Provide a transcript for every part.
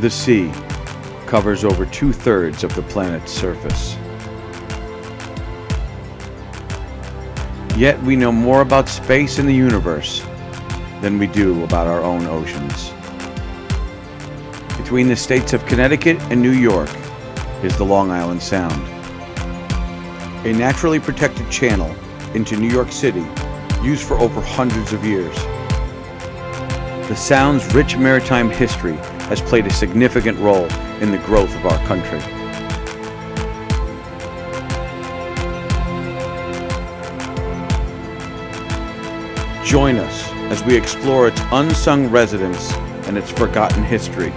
The sea covers over two thirds of the planet's surface. Yet we know more about space and the universe than we do about our own oceans. Between the states of Connecticut and New York is the Long Island Sound, a naturally protected channel into New York City used for over hundreds of years. The Sound's rich maritime history has played a significant role in the growth of our country. Join us as we explore its unsung residents and its forgotten history.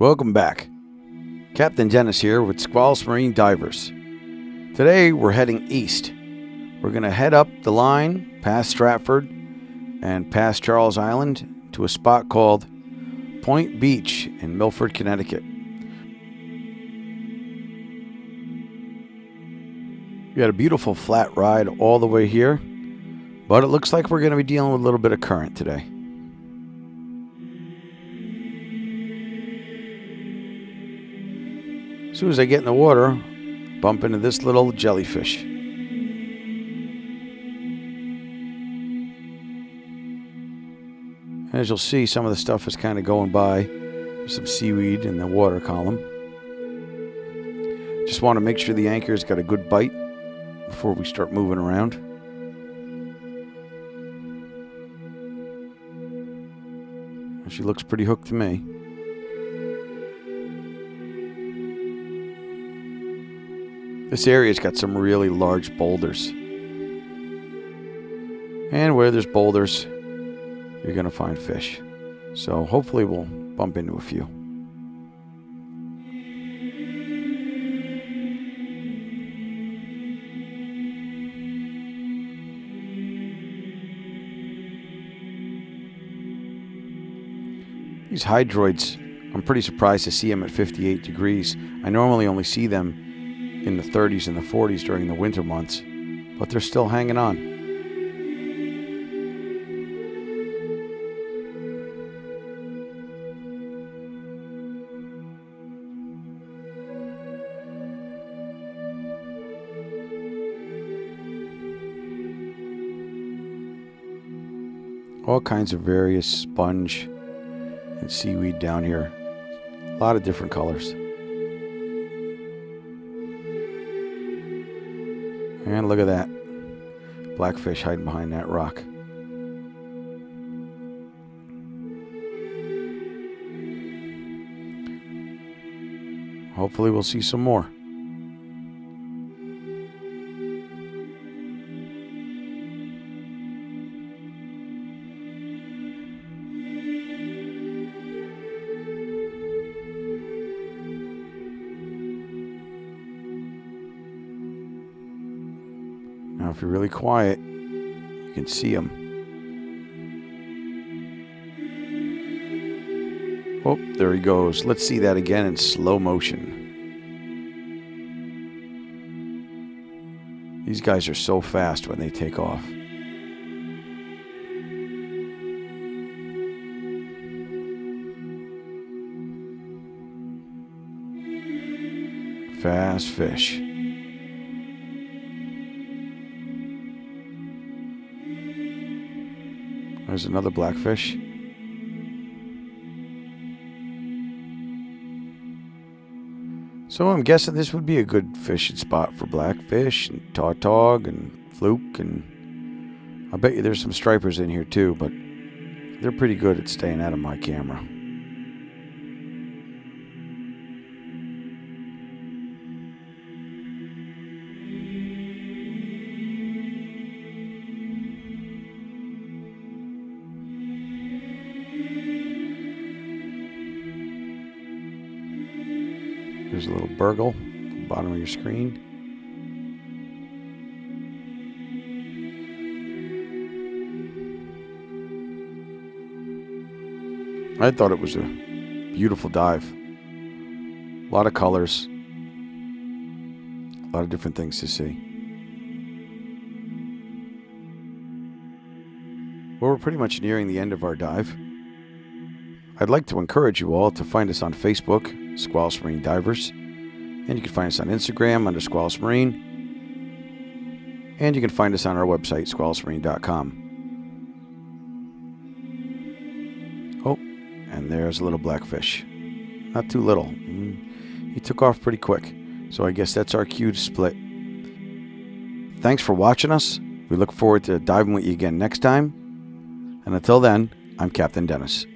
Welcome back. Captain Dennis here with Squalus Marine Divers. Today we're heading east. We're going to head up the line past Stratford and past Charles Island to a spot called Point Beach in Milford, Connecticut. We had a beautiful flat ride all the way here, but it looks like we're going to be dealing with a little bit of current today. Soon as I get in the water, bump into this little jellyfish. As you'll see, some of the stuff is kind of going by. There's some seaweed in the water column. Just want to make sure the anchor's got a good bite before we start moving around. She looks pretty hooked to me. This area's got some really large boulders. And where there's boulders, you're going to find fish. So hopefully we'll bump into a few. These hydroids, I'm pretty surprised to see them at 58 degrees. I normally only see them in the 30s and the 40s during the winter months, but they're still hanging on. All kinds of various sponge and seaweed down here. A lot of different colors. And look at that. Blackfish hiding behind that rock. Hopefully we'll see some more. Now, if you're really quiet, you can see them. Oh, there he goes. Let's see that again in slow motion. These guys are so fast when they take off. Fast fish. There's another blackfish. So I'm guessing this would be a good fishing spot for blackfish and tautog and fluke and I bet you there's some stripers in here too, but they're pretty good at staying out of my camera. There's a little bergall bottom of your screen. I thought it was a beautiful dive. A lot of colors, a lot of different things to see. Well, we're pretty much nearing the end of our dive. I'd like to encourage you all to find us on Facebook, Squalus Marine Divers, and you can find us on Instagram under Squalus Marine, and you can find us on our website, squalusmarine.com. Oh, and there's a little blackfish. Not too little. Mm, he took off pretty quick, so I guess that's our cue to split. Thanks for watching us. We look forward to diving with you again next time. And until then, I'm Captain Dennis.